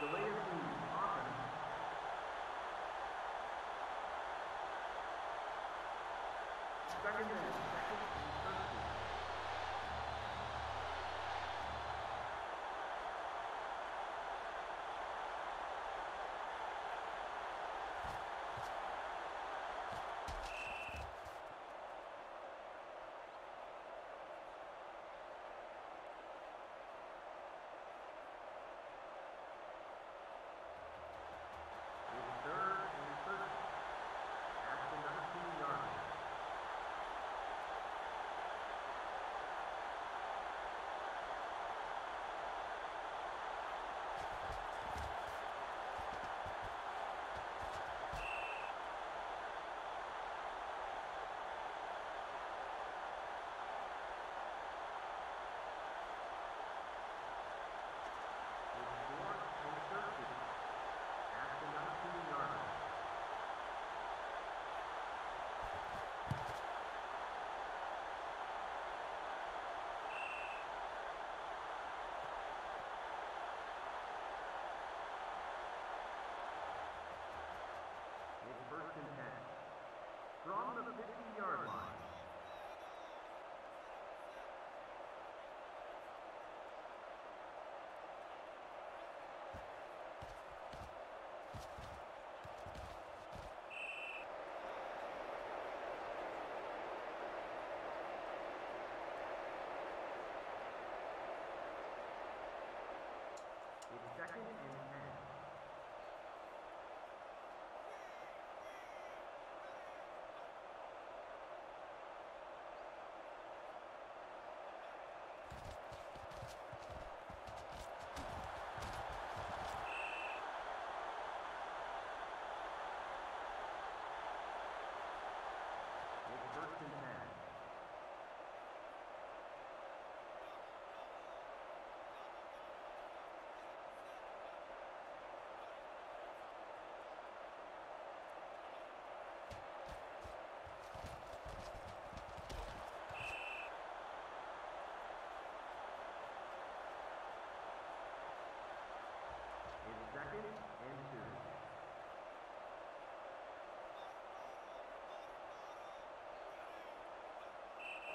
Delay of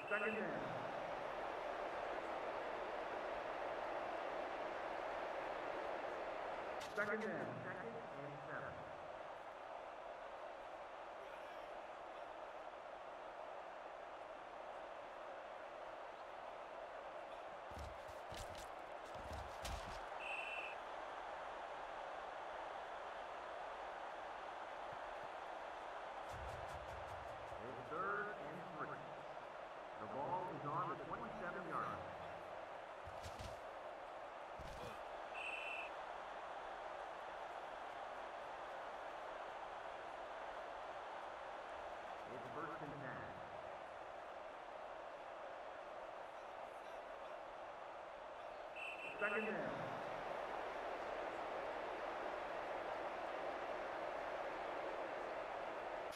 Second down. Second down. Second and seven. It's third and three. The ball is on the 27 yard line. It's first and 10. Second down.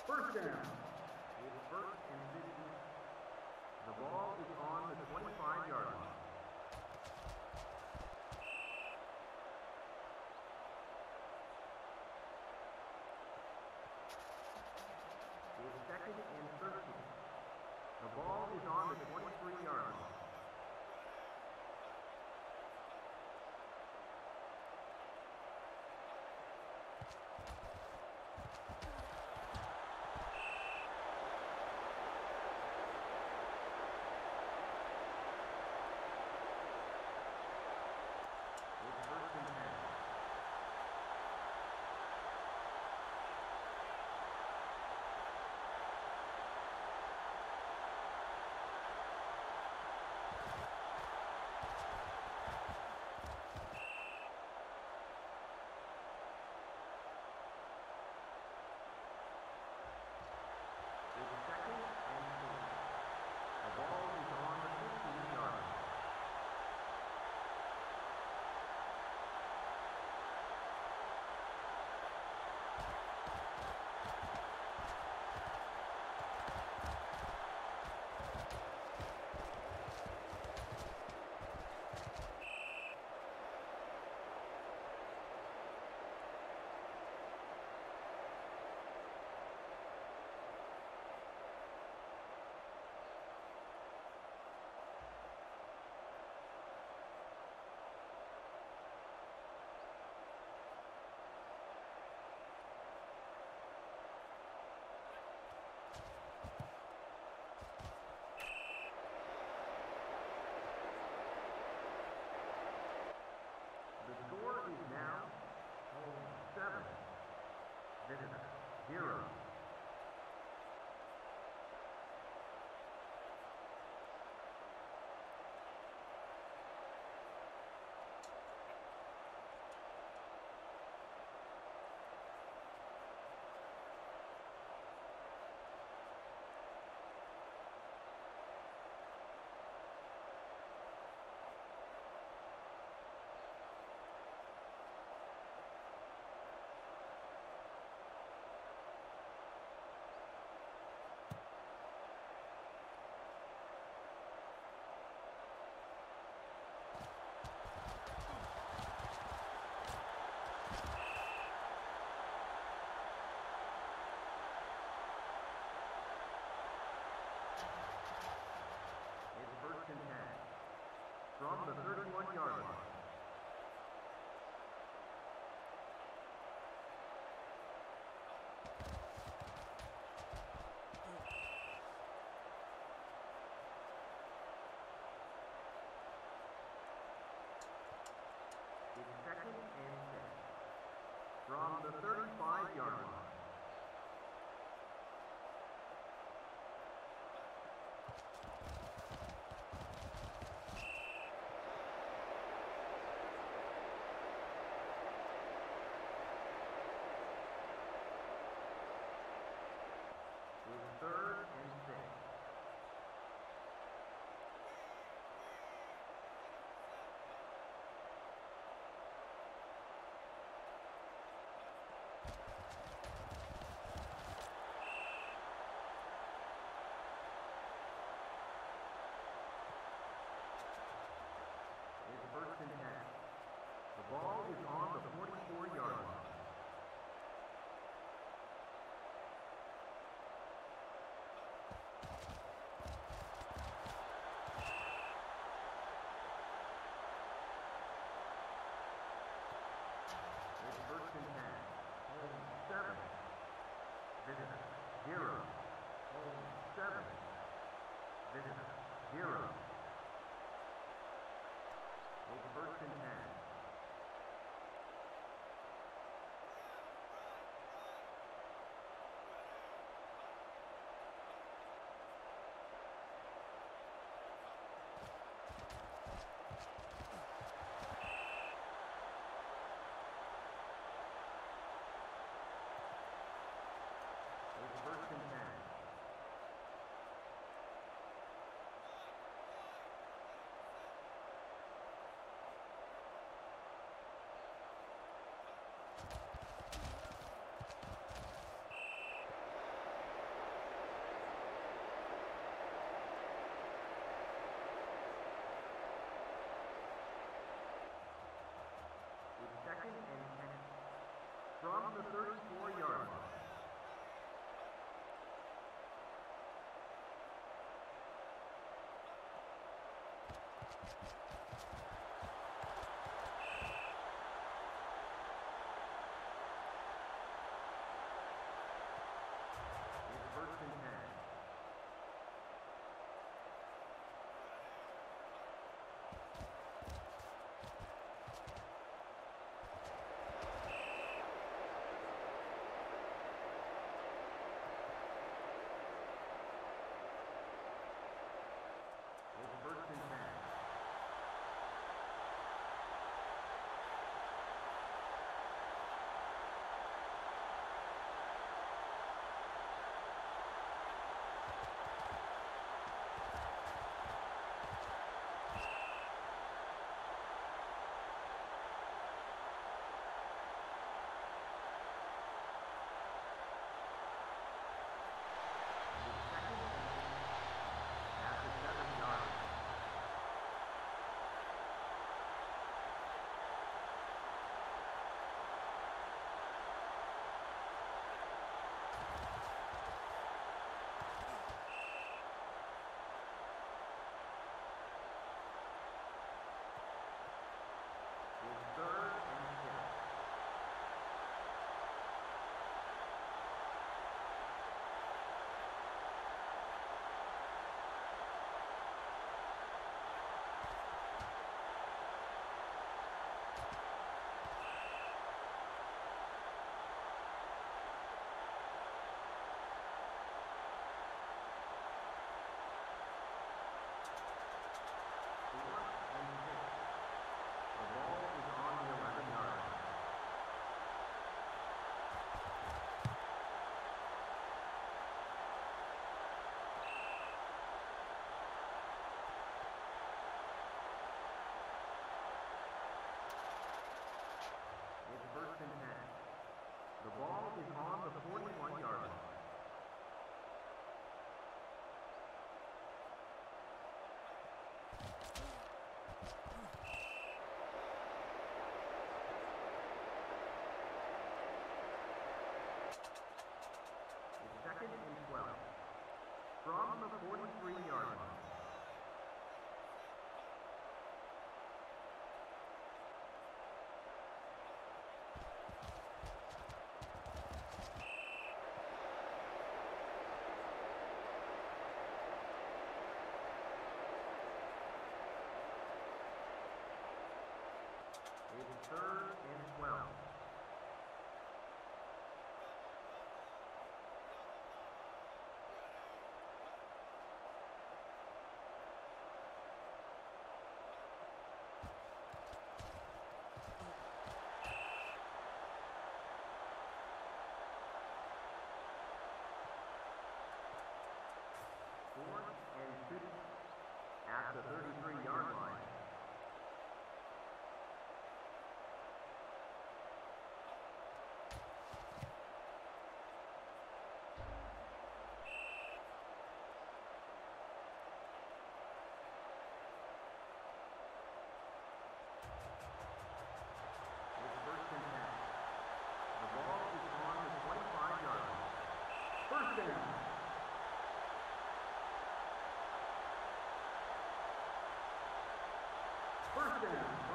First down. It's first and 15. The ball is on the 25 yard line. It's second and 13. The ball is on the 23 yard line. Bureau. from the 35-yard line. seven. Visit zero. Home seven. Visit zero. Will first and ten. from the 43-yard line. third at the 33 down.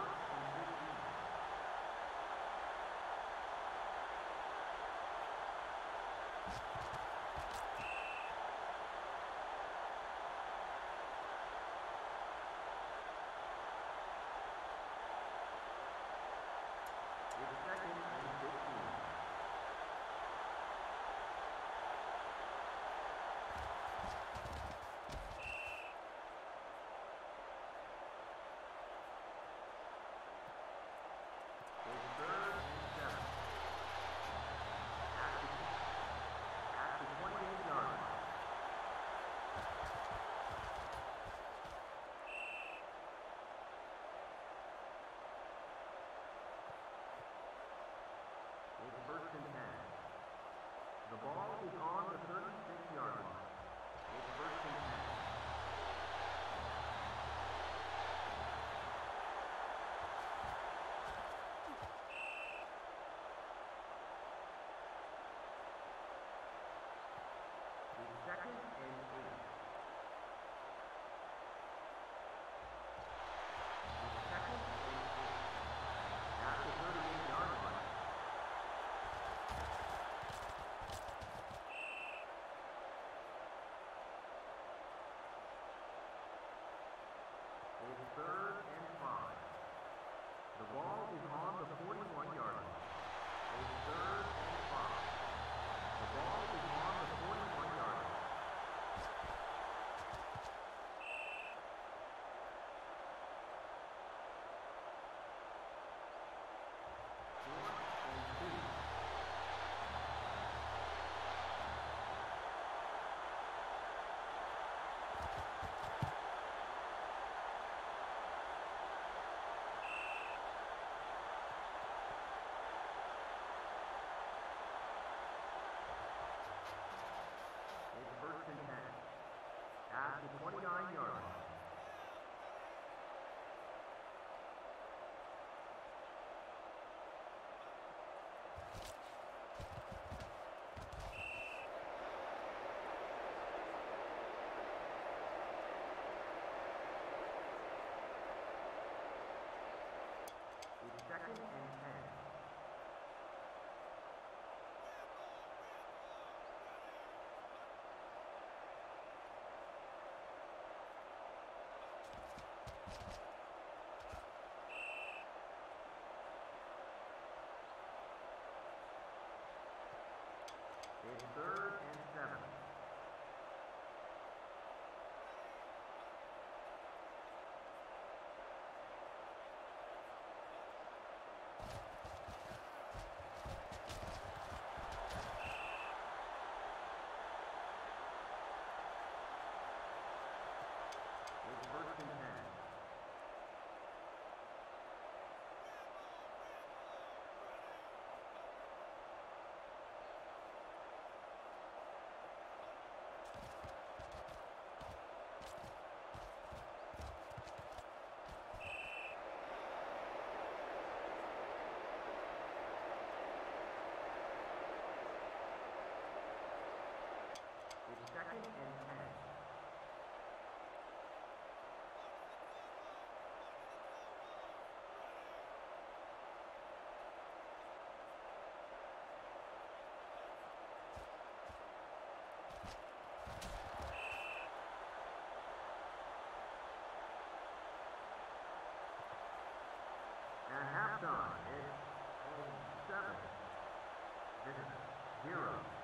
Thank you. second and ten. It's third and seven. Zero.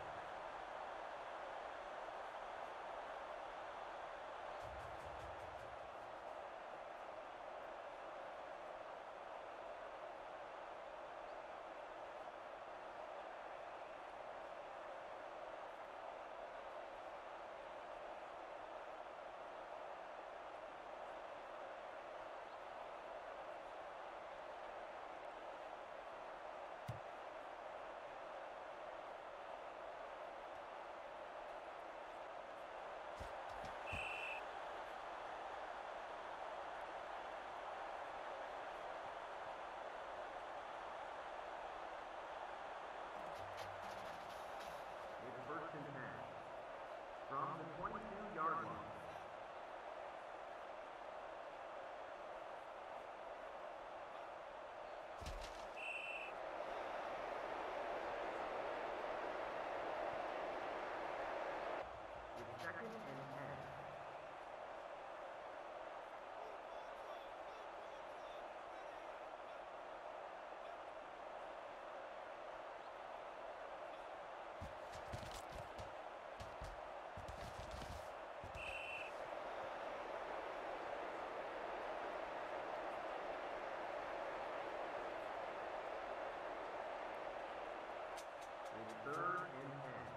third and 10.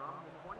from the 20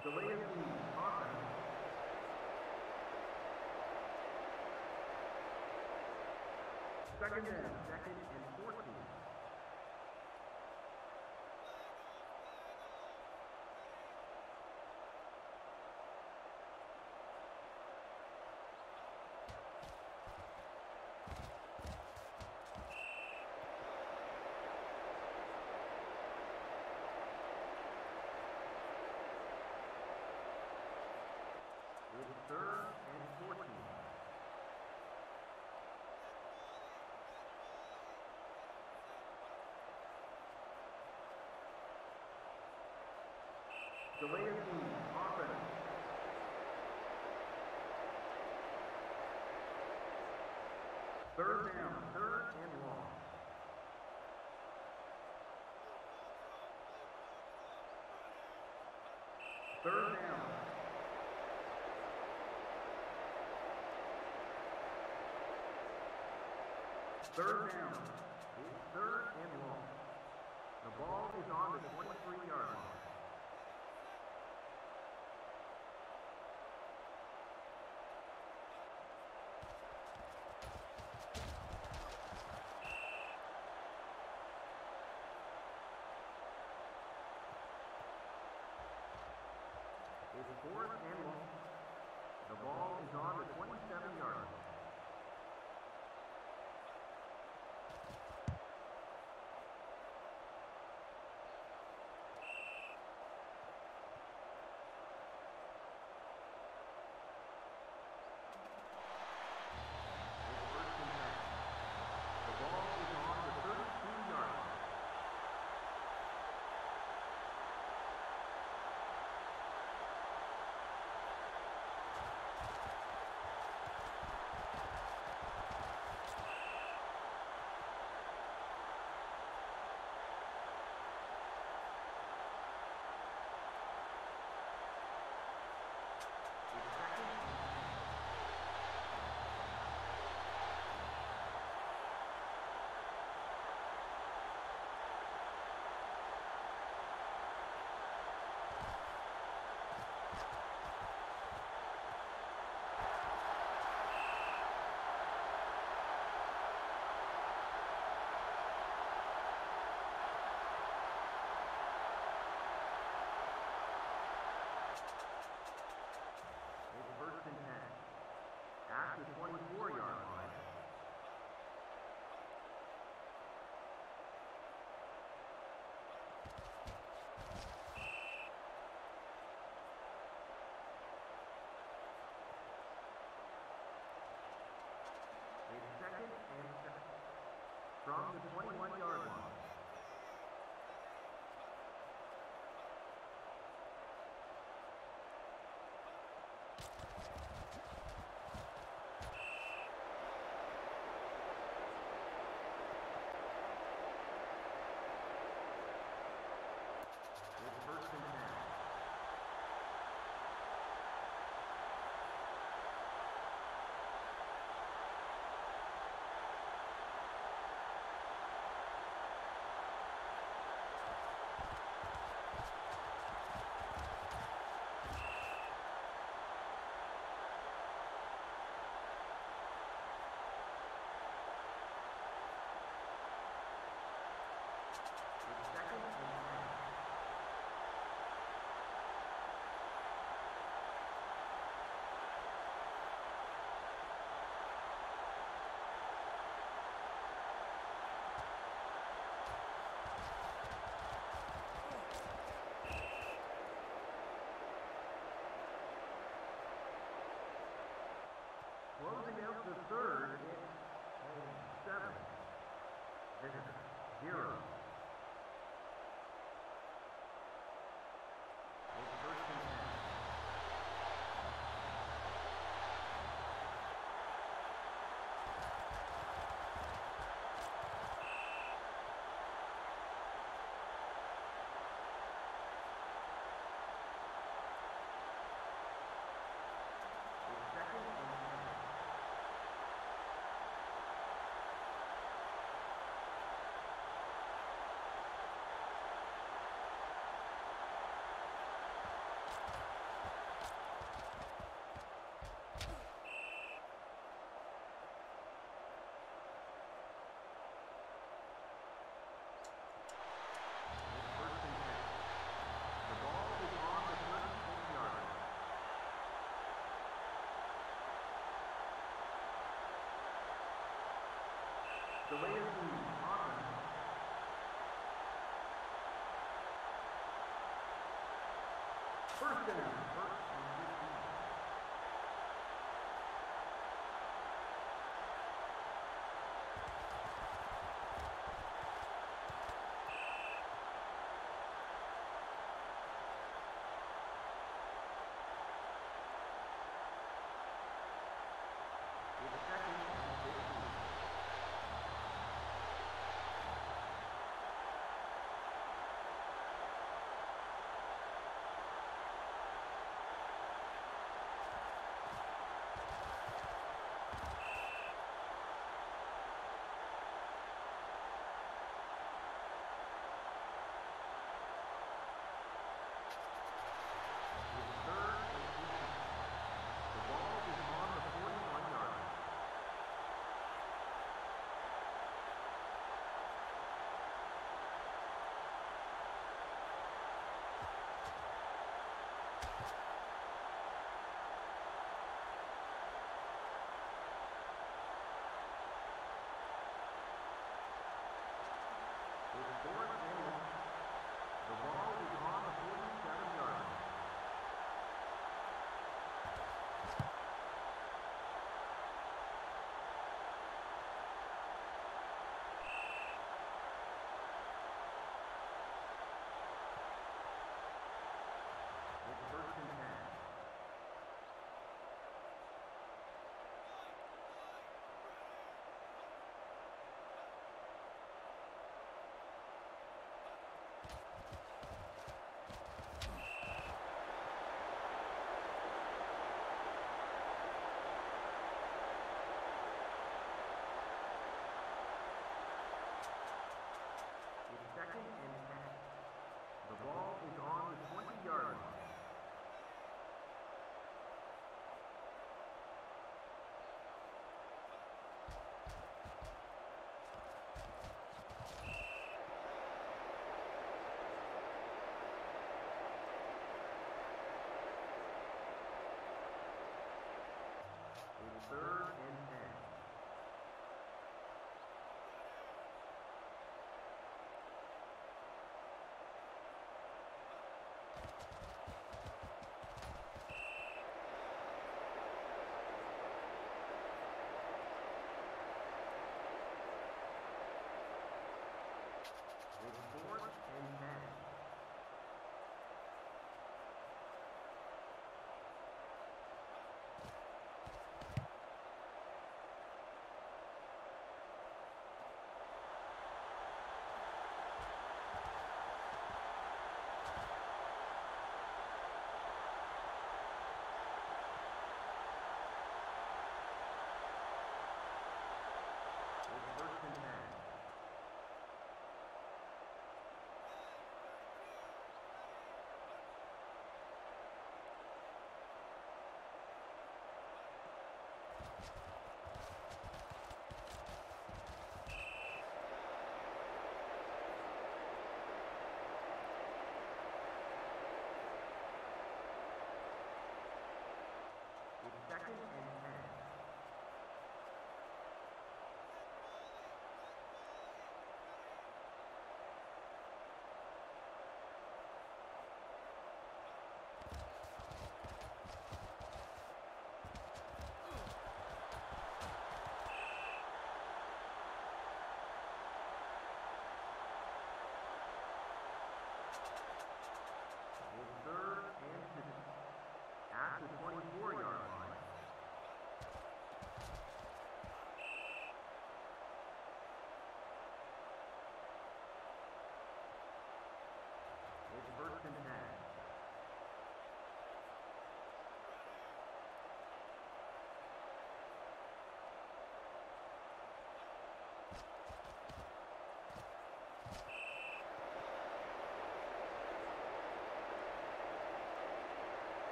Second down, second and 14. Game. Offense. Third down. Third and long. Third down. Third down. Third and long. The ball is on the 23-yard line. It's fourth and long. The ball is on the 27-yard line. It's first and ten. The ball is on the 32-yard line. It's second and ten. It's first and ten. At the 24-yard line. It's second and seven. From the 21-yard line. It's first and ten. It's second and ten. Closing out the third, it's home seven. Visitor, zero. It's first and ten. It's second and ten. It's first and ten. The ball is on the 36-yard line. Delay of game. Offense. First down. Thank you.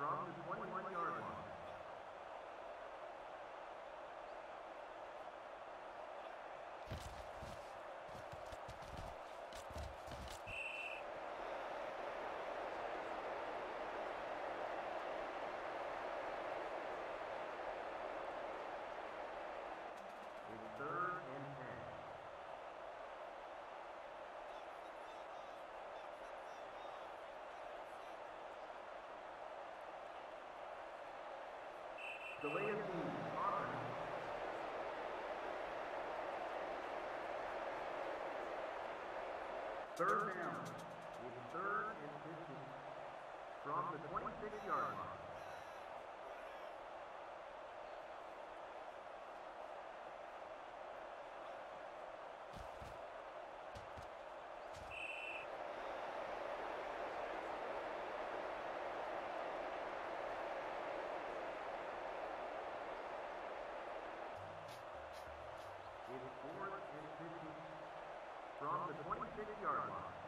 from the 21 Third down, with third and 15 from the 26-yard line. from the 26-yard line.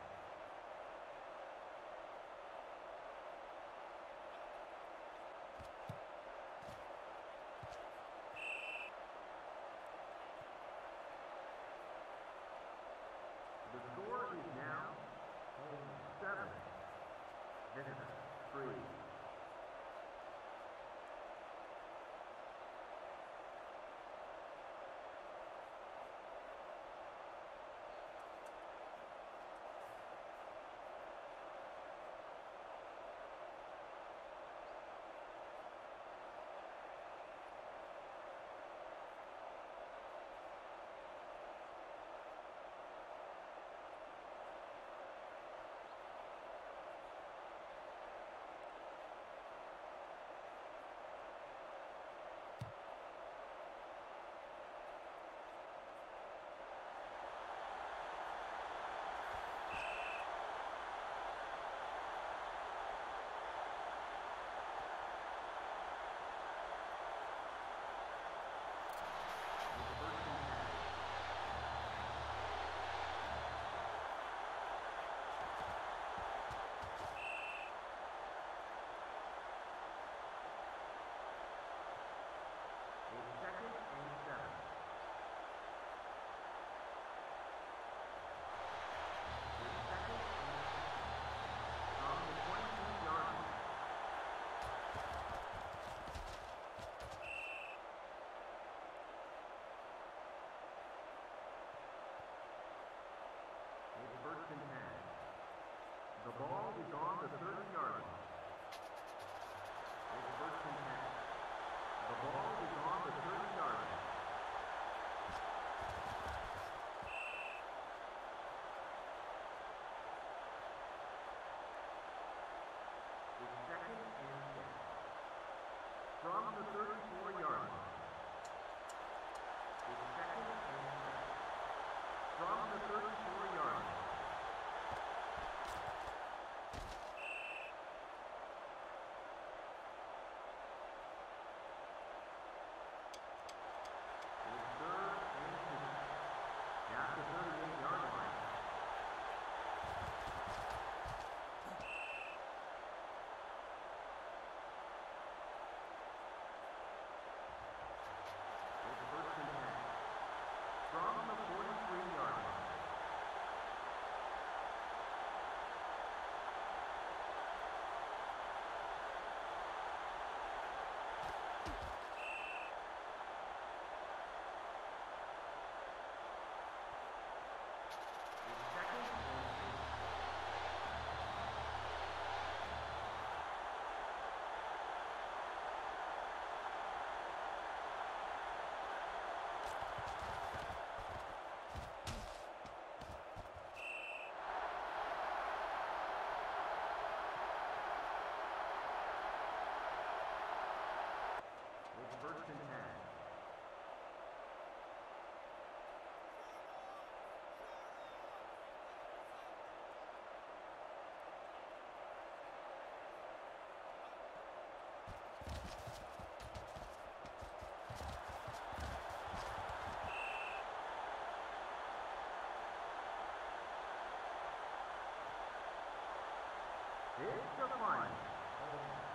Eight to the line.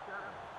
Seven.